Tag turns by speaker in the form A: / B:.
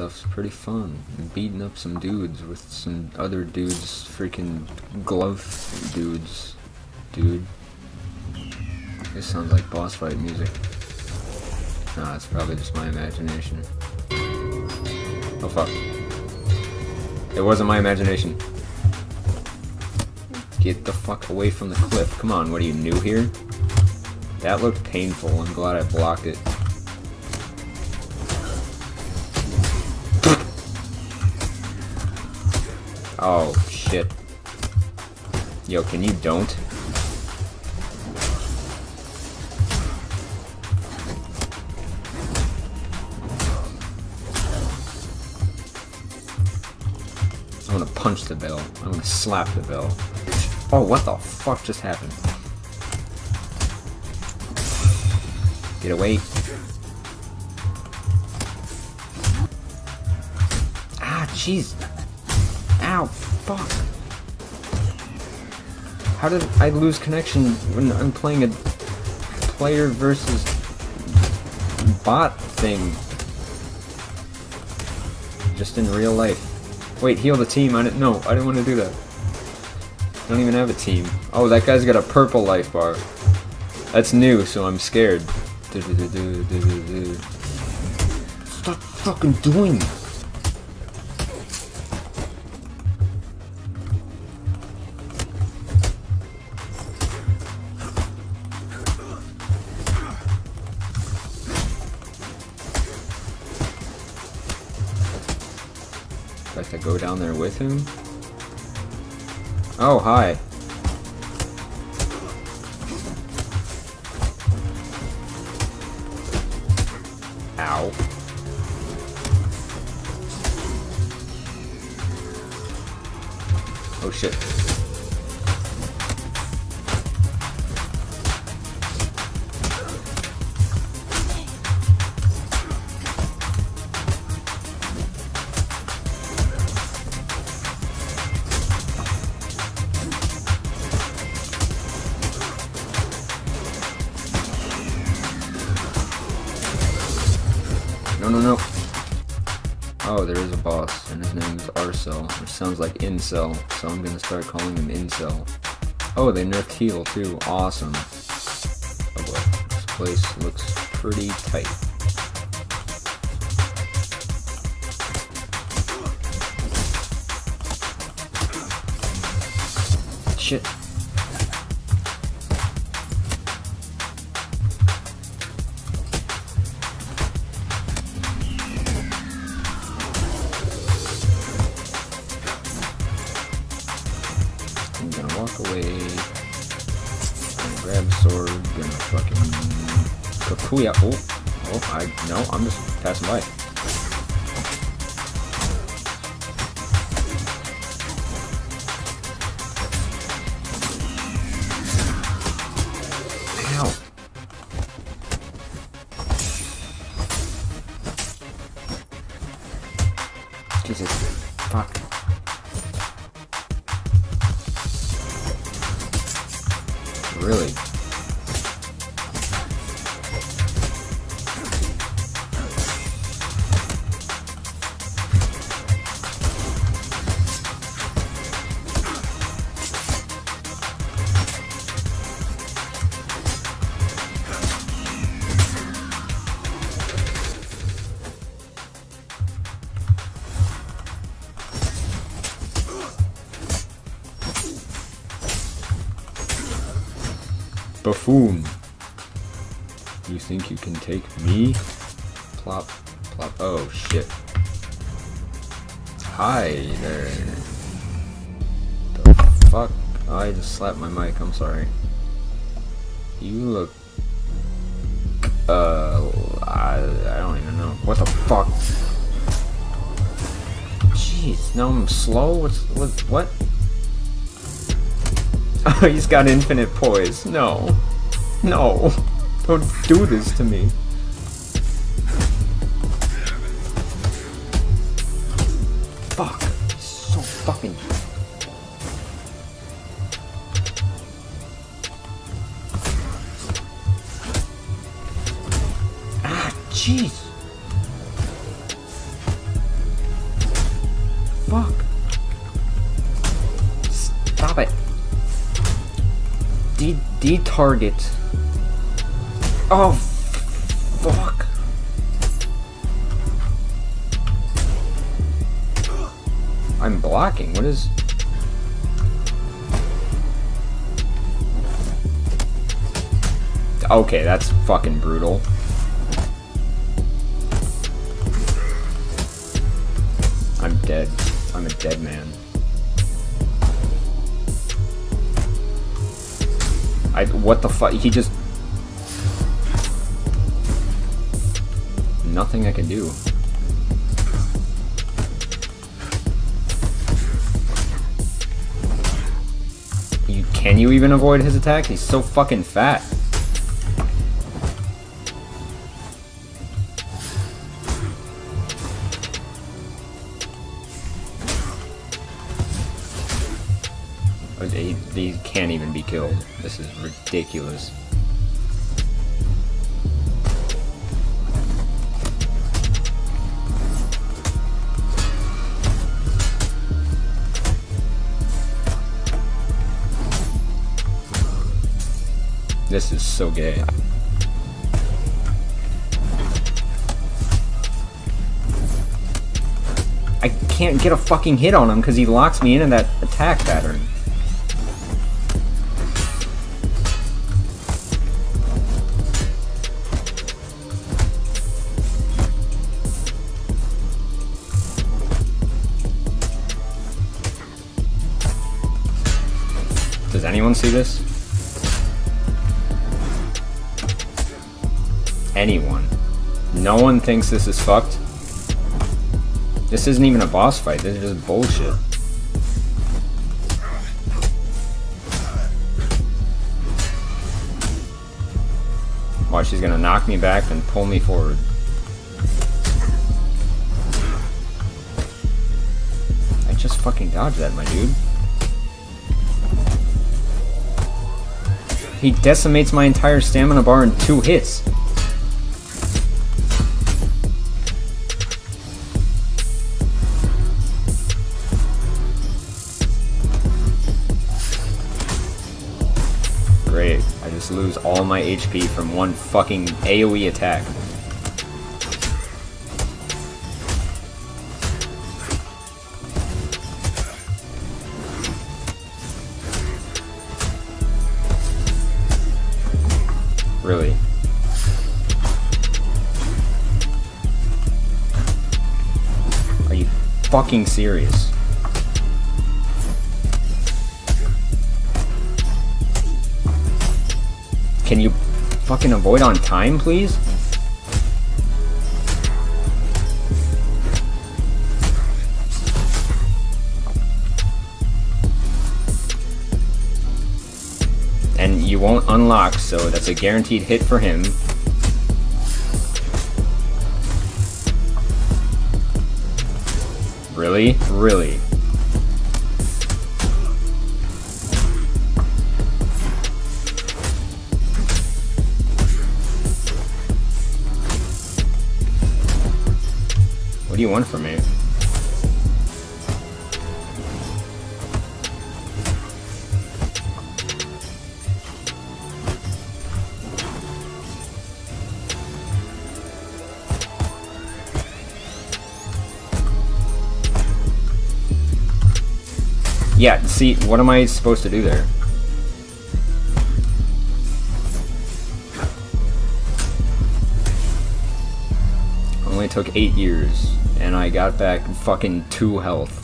A: stuff's pretty fun. Beating up some dudes with some other dudes, freaking glove dudes. Dude. This sounds like boss fight music. Nah, it's probably just my imagination. Oh fuck. It wasn't my imagination. Get the fuck away from the cliff. Come on, what are you new here? That looked painful. I'm glad I blocked it. Oh, shit. Yo, can you don't? I'm gonna punch the bell. I'm gonna slap the bell. Oh, what the fuck just happened? Get away. Ah, jeez. Ow, fuck. How did I lose connection when I'm playing a player versus bot thing? Just in real life. Wait, heal the team. I didn't. No, I didn't want to do that. I don't even have a team. Oh, that guy's got a purple life bar. That's new, so I'm scared. Stop fucking doing that. I have to go down there with him? Oh, hi. Ow. Oh shit. There is a boss, and his name is Arcel, which sounds like Incel, so I'm gonna start calling him Incel. Oh, they nerfed heal too. Awesome. Oh boy, this place looks pretty tight. Shit. Kapuya. Oh, oh, I no. I'm just passing by. Really? Buffoon. You think you can take me? Plop, plop. Oh, shit. Hi there. The fuck? I just slapped my mic, I'm sorry. You look... Uh... I, I don't even know. What the fuck? Jeez, now I'm slow? What's... What? What? Oh, he's got infinite poise. No. No. Don't do this to me. Fuck. So fucking... Ah, jeez. fuck? Stop it. D D target. Oh fuck. I'm blocking. What is Okay, that's fucking brutal. I'm dead. I'm a dead man. I what the fuck? He just nothing I can do. You can you even avoid his attack? He's so fucking fat. He, he can't even be killed. This is ridiculous. This is so gay. I can't get a fucking hit on him because he locks me into that attack pattern. Anyone see this? Anyone. No one thinks this is fucked? This isn't even a boss fight, this is just bullshit. Watch, she's gonna knock me back and pull me forward. I just fucking dodged that, my dude. He decimates my entire stamina bar in two hits. Great. I just lose all my HP from one fucking AoE attack. Really. Are you fucking serious? Can you fucking avoid on time, please? Won't unlock, so that's a guaranteed hit for him. Really? Really? What do you want from me? Yeah, see, what am I supposed to do there? Only took eight years, and I got back fucking two health.